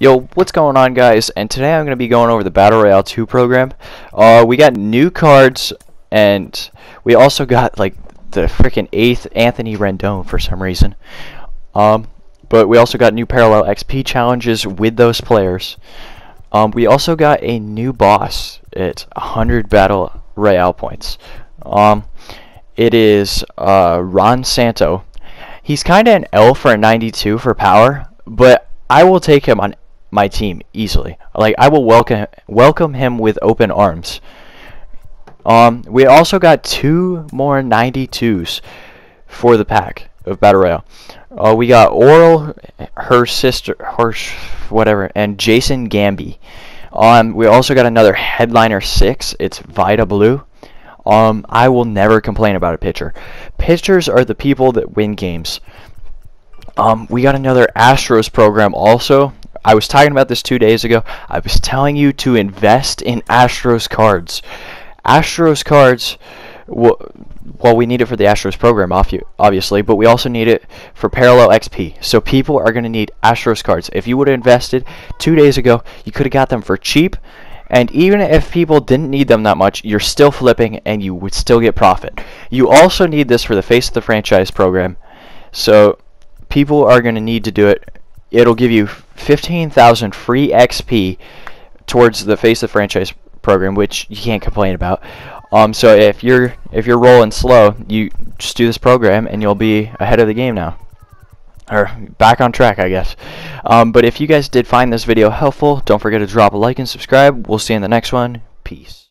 Yo, what's going on guys? And today I'm going to be going over the Battle Royale 2 program. Uh, we got new cards, and we also got, like, the freaking 8th Anthony Rendon for some reason. Um, but we also got new Parallel XP challenges with those players. Um, we also got a new boss at 100 Battle Royale points. Um, it is uh, Ron Santo. He's kind of an L for a 92 for power, but I will take him on my team easily. Like I will welcome welcome him with open arms. Um, we also got two more 92s for the pack of Battle Royale. Uh, we got Orel, her sister, her whatever, and Jason Giambi. Um, we also got another headliner six. It's Vida Blue. Um, I will never complain about a pitcher. Pitchers are the people that win games. Um, we got another Astros program also. I was talking about this two days ago. I was telling you to invest in Astros cards. Astros cards, well, well, we need it for the Astros program, obviously, but we also need it for Parallel XP. So people are going to need Astros cards. If you would have invested two days ago, you could have got them for cheap. And even if people didn't need them that much, you're still flipping and you would still get profit. You also need this for the Face of the Franchise program. So people are going to need to do it it'll give you 15,000 free XP towards the face of franchise program, which you can't complain about. Um, so if you're if you're rolling slow, you just do this program and you'll be ahead of the game now. Or back on track, I guess. Um, but if you guys did find this video helpful, don't forget to drop a like and subscribe. We'll see you in the next one. Peace.